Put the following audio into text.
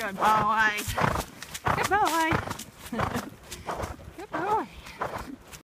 Good boy.